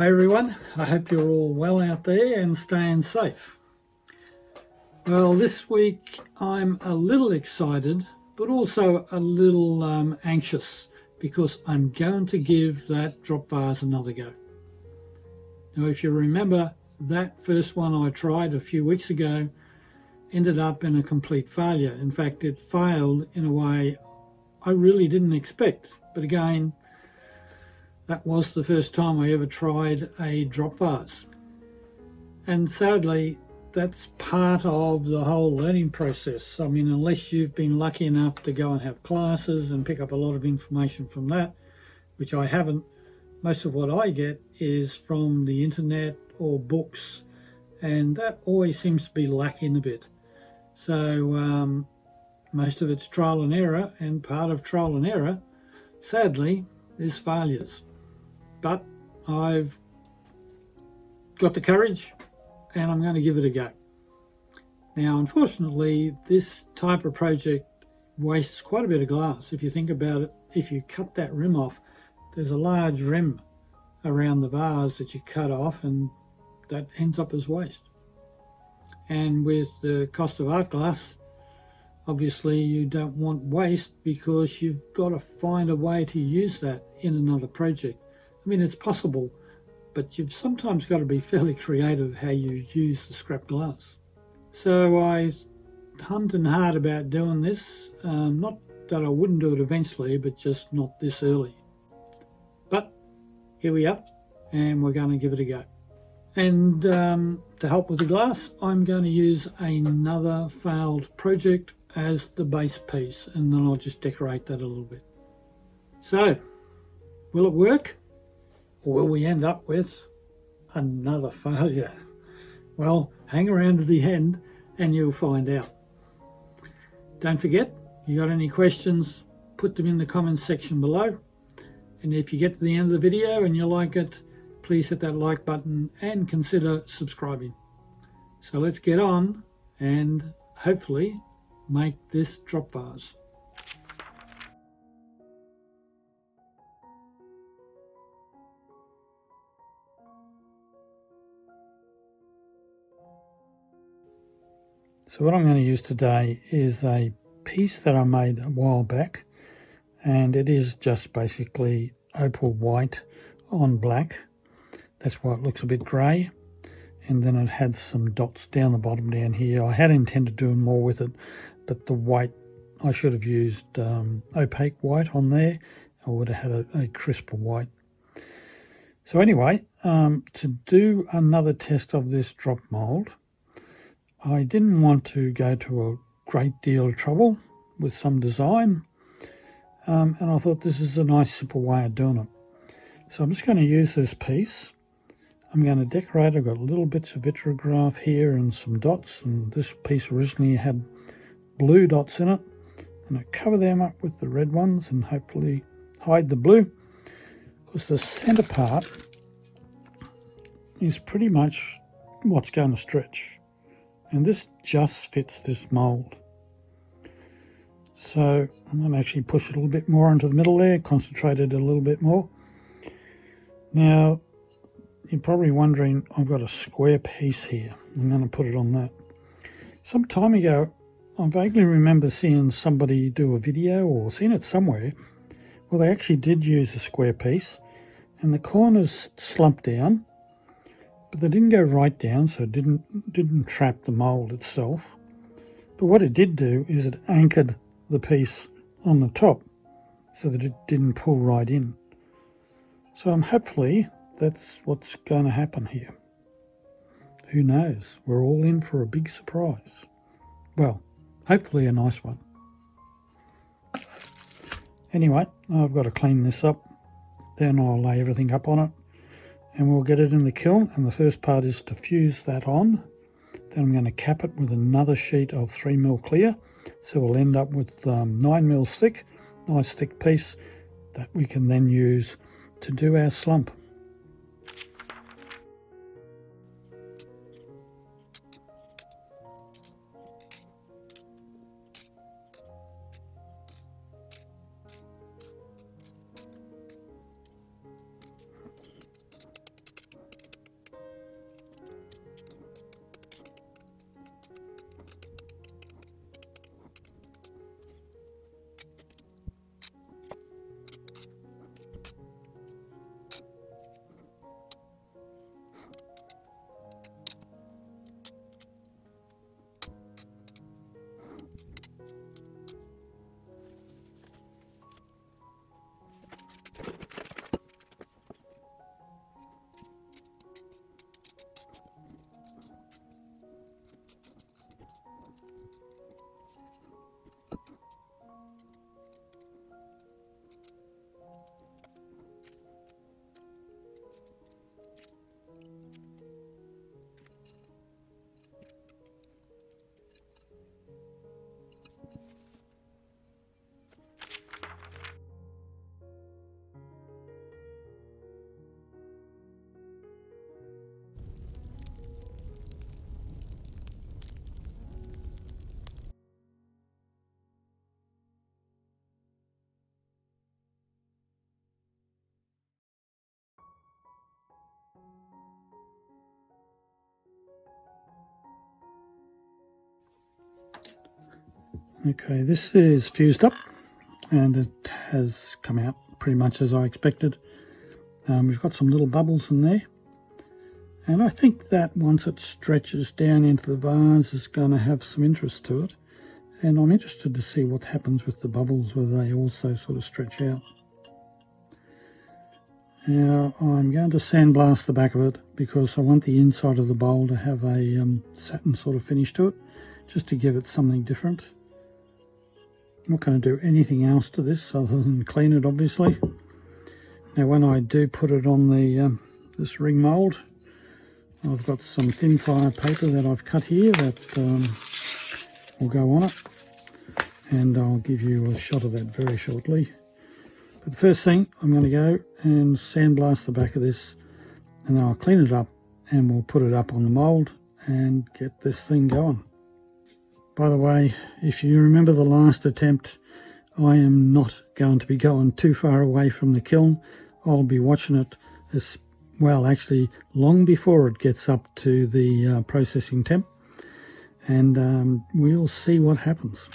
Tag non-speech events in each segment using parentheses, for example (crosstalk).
Hi everyone, I hope you're all well out there and staying safe. Well, this week I'm a little excited, but also a little um, anxious because I'm going to give that drop vase another go. Now, if you remember, that first one I tried a few weeks ago ended up in a complete failure. In fact, it failed in a way I really didn't expect. But again, that was the first time I ever tried a drop vase. And sadly, that's part of the whole learning process. I mean, unless you've been lucky enough to go and have classes and pick up a lot of information from that, which I haven't, most of what I get is from the internet or books, and that always seems to be lacking a bit. So um, most of it's trial and error, and part of trial and error, sadly, is failures. But I've got the courage and I'm going to give it a go. Now, unfortunately, this type of project wastes quite a bit of glass. If you think about it, if you cut that rim off, there's a large rim around the vase that you cut off and that ends up as waste. And with the cost of art glass, obviously you don't want waste because you've got to find a way to use that in another project. I mean, it's possible, but you've sometimes got to be fairly creative how you use the scrap glass. So I hummed and hard about doing this. Um, not that I wouldn't do it eventually, but just not this early. But here we are, and we're going to give it a go. And um, to help with the glass, I'm going to use another failed project as the base piece, and then I'll just decorate that a little bit. So, will it work? Will we end up with another failure? Well, hang around to the end and you'll find out. Don't forget, you got any questions, put them in the comments section below. And if you get to the end of the video and you like it, please hit that like button and consider subscribing. So let's get on and hopefully make this drop vase. So what I'm going to use today is a piece that I made a while back and it is just basically opal white on black. That's why it looks a bit grey and then it had some dots down the bottom down here. I had intended doing more with it but the white I should have used um, opaque white on there. I would have had a, a crisper white. So anyway, um, to do another test of this drop mould, I didn't want to go to a great deal of trouble with some design um, and I thought this is a nice simple way of doing it. So I'm just going to use this piece. I'm going to decorate. I've got little bits of vitrigraph here and some dots and this piece originally had blue dots in it and I cover them up with the red ones and hopefully hide the blue because the center part is pretty much what's going to stretch and this just fits this mold. So I'm going to actually push a little bit more into the middle there, concentrate it a little bit more. Now, you're probably wondering, I've got a square piece here. I'm going to put it on that. Some time ago, I vaguely remember seeing somebody do a video or seen it somewhere. Well, they actually did use a square piece and the corners slumped down they didn't go right down, so it didn't, didn't trap the mould itself. But what it did do is it anchored the piece on the top so that it didn't pull right in. So um, hopefully that's what's going to happen here. Who knows? We're all in for a big surprise. Well, hopefully a nice one. Anyway, I've got to clean this up. Then I'll lay everything up on it and we'll get it in the kiln and the first part is to fuse that on. Then I'm going to cap it with another sheet of 3mm clear. So we'll end up with um, 9mm thick nice thick piece that we can then use to do our slump Okay, this is fused up and it has come out pretty much as I expected. Um, we've got some little bubbles in there. And I think that once it stretches down into the vase is going to have some interest to it. And I'm interested to see what happens with the bubbles, whether they also sort of stretch out. Now I'm going to sandblast the back of it because I want the inside of the bowl to have a um, satin sort of finish to it, just to give it something different. I'm not going to do anything else to this other than clean it obviously. Now when I do put it on the um, this ring mould, I've got some Thinfire paper that I've cut here that um, will go on it and I'll give you a shot of that very shortly. But the first thing, I'm going to go and sandblast the back of this and then I'll clean it up and we'll put it up on the mould and get this thing going. By the way, if you remember the last attempt, I am not going to be going too far away from the kiln. I'll be watching it as well, actually, long before it gets up to the uh, processing temp, and um, we'll see what happens.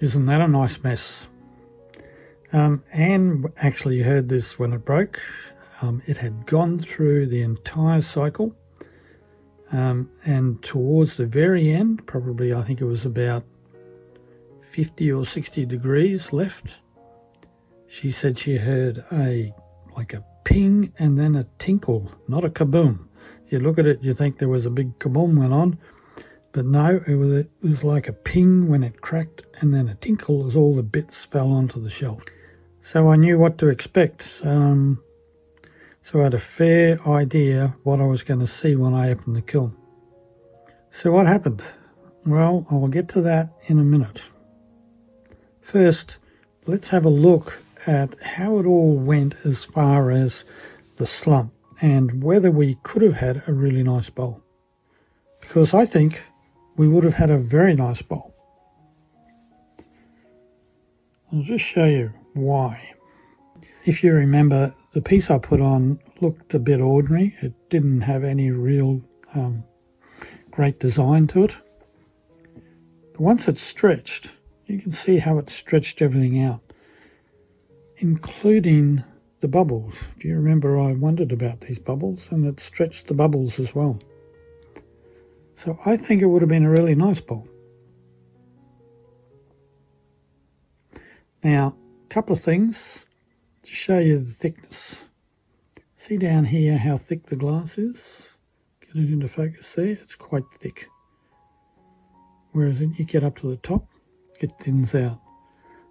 Isn't that a nice mess? Um, Anne actually heard this when it broke. Um, it had gone through the entire cycle. Um, and towards the very end, probably I think it was about 50 or 60 degrees left, she said she heard a like a ping and then a tinkle, not a kaboom. You look at it, you think there was a big kaboom went on, but no, it was, it was like a ping when it cracked and then a tinkle as all the bits fell onto the shelf. So I knew what to expect. Um, so I had a fair idea what I was going to see when I opened the kiln. So what happened? Well, I'll get to that in a minute. First, let's have a look at how it all went as far as the slump and whether we could have had a really nice bowl. Because I think we would have had a very nice bowl. I'll just show you why. If you remember, the piece I put on looked a bit ordinary. It didn't have any real um, great design to it. But once it's stretched, you can see how it stretched everything out, including the bubbles. Do you remember I wondered about these bubbles and it stretched the bubbles as well. So I think it would have been a really nice ball. Now, a couple of things to show you the thickness. See down here how thick the glass is? Get it into focus there, it's quite thick. Whereas when you get up to the top, it thins out.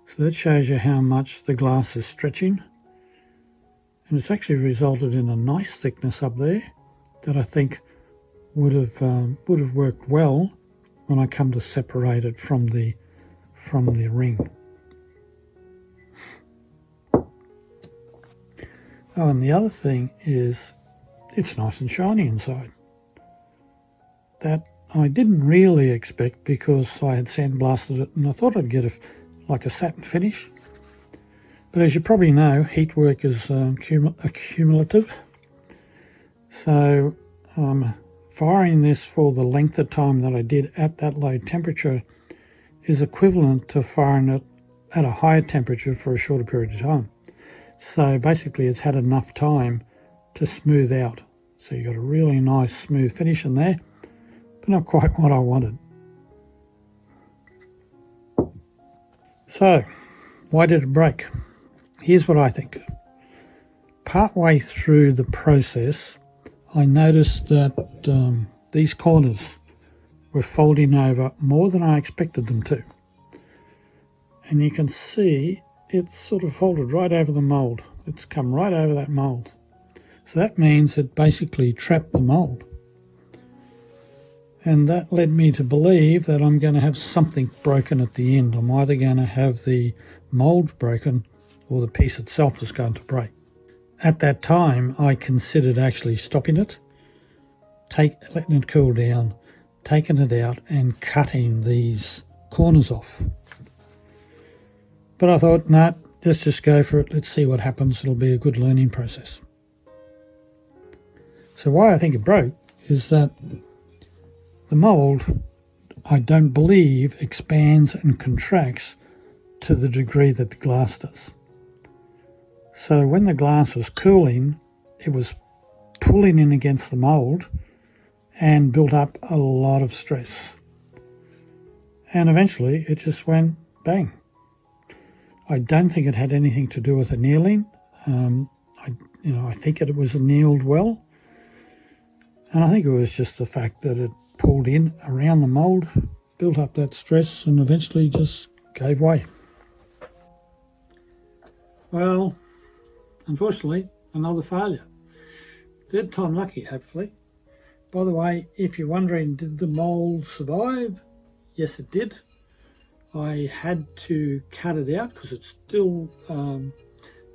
So that shows you how much the glass is stretching. And it's actually resulted in a nice thickness up there that I think would have um, would have worked well when I come to separate it from the from the ring. Oh, and the other thing is it's nice and shiny inside. That I didn't really expect because I had sandblasted it and I thought I'd get a, like a satin finish. But as you probably know, heat work is um, accumulative. So um, firing this for the length of time that I did at that low temperature is equivalent to firing it at a higher temperature for a shorter period of time. So basically it's had enough time to smooth out. So you got a really nice smooth finish in there, but not quite (laughs) what I wanted. So, why did it break? Here's what I think. Partway through the process, I noticed that um, these corners were folding over more than I expected them to. And you can see it's sort of folded right over the mould. It's come right over that mould. So that means it basically trapped the mould. And that led me to believe that I'm going to have something broken at the end. I'm either going to have the mould broken or the piece itself is going to break. At that time, I considered actually stopping it, take, letting it cool down, taking it out and cutting these corners off. But I thought, no, nah, let's just go for it. Let's see what happens. It'll be a good learning process. So why I think it broke is that the mould, I don't believe, expands and contracts to the degree that the glass does. So when the glass was cooling, it was pulling in against the mould and built up a lot of stress. And eventually it just went bang. I don't think it had anything to do with annealing. Um, I, you know, I think it was annealed well, and I think it was just the fact that it pulled in around the mould, built up that stress, and eventually just gave way. Well, unfortunately, another failure. Third time lucky, hopefully. By the way, if you're wondering, did the mould survive? Yes, it did. I had to cut it out because it still um,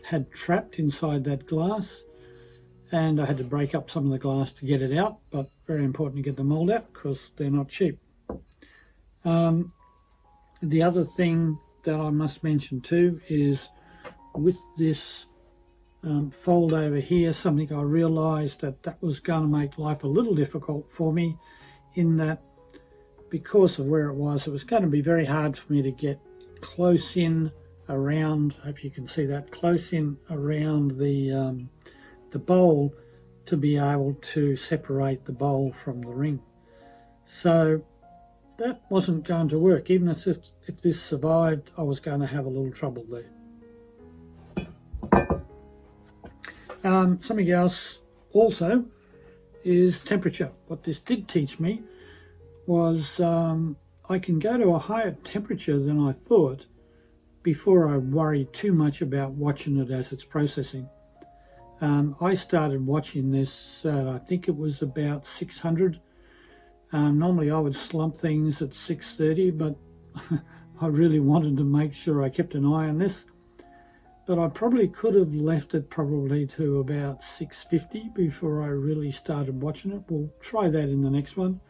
had trapped inside that glass and I had to break up some of the glass to get it out but very important to get the mold out because they're not cheap. Um, the other thing that I must mention too is with this um, fold over here something I realized that that was going to make life a little difficult for me in that because of where it was, it was going to be very hard for me to get close in around, I hope you can see that, close in around the, um, the bowl to be able to separate the bowl from the ring. So that wasn't going to work. Even if, if this survived, I was going to have a little trouble there. Um, something else also is temperature. What this did teach me was um, I can go to a higher temperature than I thought before I worry too much about watching it as it's processing. Um, I started watching this, I think it was about 600. Um, normally I would slump things at 630, but (laughs) I really wanted to make sure I kept an eye on this. But I probably could have left it probably to about 650 before I really started watching it. We'll try that in the next one.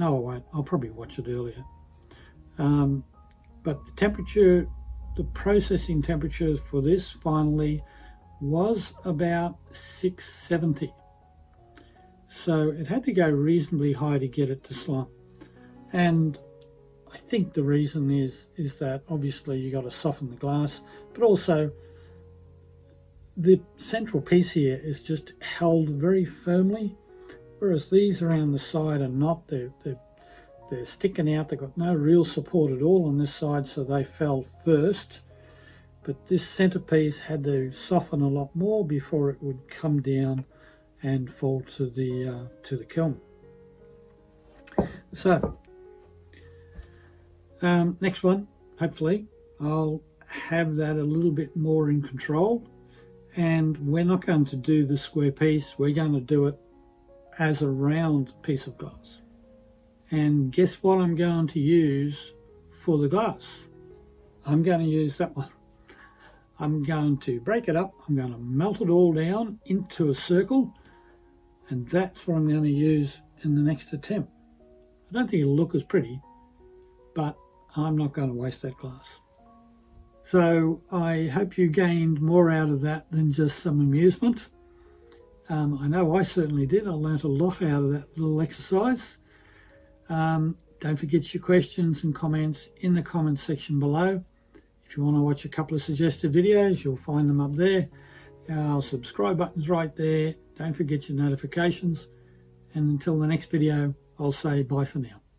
No, I won't. I'll probably watch it earlier. Um, but the temperature, the processing temperature for this finally was about 670. So it had to go reasonably high to get it to slump. And I think the reason is is that obviously you got to soften the glass, but also the central piece here is just held very firmly, whereas these around the side are not. They're, they're, they're sticking out. They've got no real support at all on this side, so they fell first. But this centerpiece had to soften a lot more before it would come down and fall to the uh, to the kiln. So um, next one, hopefully, I'll have that a little bit more in control. And we're not going to do the square piece, we're going to do it as a round piece of glass. And guess what I'm going to use for the glass? I'm going to use that one. I'm going to break it up, I'm going to melt it all down into a circle, and that's what I'm going to use in the next attempt. I don't think it'll look as pretty, but I'm not going to waste that glass. So I hope you gained more out of that than just some amusement. Um, I know I certainly did. I learnt a lot out of that little exercise. Um, don't forget your questions and comments in the comments section below. If you want to watch a couple of suggested videos, you'll find them up there. Our subscribe button's right there. Don't forget your notifications. And until the next video, I'll say bye for now.